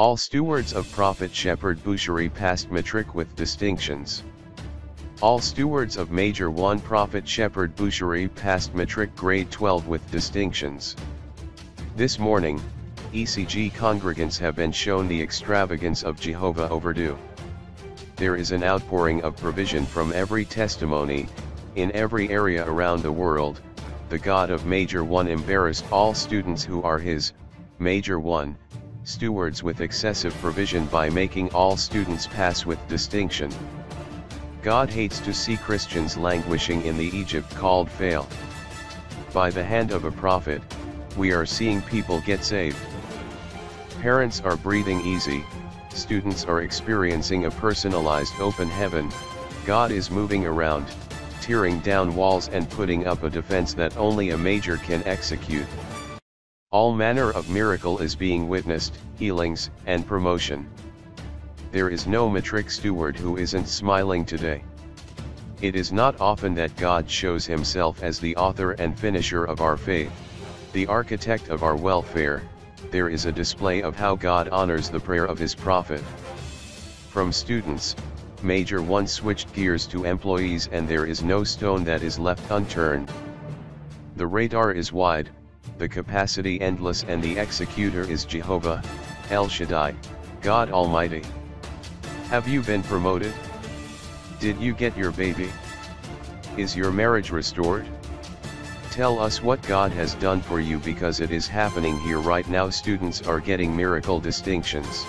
All stewards of Prophet Shepherd Bushiri passed matric with distinctions. All stewards of Major 1 Prophet Shepherd Bushiri passed matric grade 12 with distinctions. This morning, ECG congregants have been shown the extravagance of Jehovah overdo. There is an outpouring of provision from every testimony, in every area around the world, the God of Major 1 embarrassed all students who are his, Major 1, stewards with excessive provision by making all students pass with distinction. God hates to see Christians languishing in the Egypt called fail. By the hand of a prophet, we are seeing people get saved. Parents are breathing easy, students are experiencing a personalized open heaven, God is moving around, tearing down walls and putting up a defense that only a major can execute. All manner of miracle is being witnessed, healings, and promotion. There is no matric steward who isn't smiling today. It is not often that God shows himself as the author and finisher of our faith, the architect of our welfare, there is a display of how God honors the prayer of his prophet. From students, Major 1 switched gears to employees and there is no stone that is left unturned. The radar is wide, the capacity endless and the executor is Jehovah, El Shaddai, God Almighty. Have you been promoted? Did you get your baby? Is your marriage restored? Tell us what God has done for you because it is happening here right now students are getting miracle distinctions.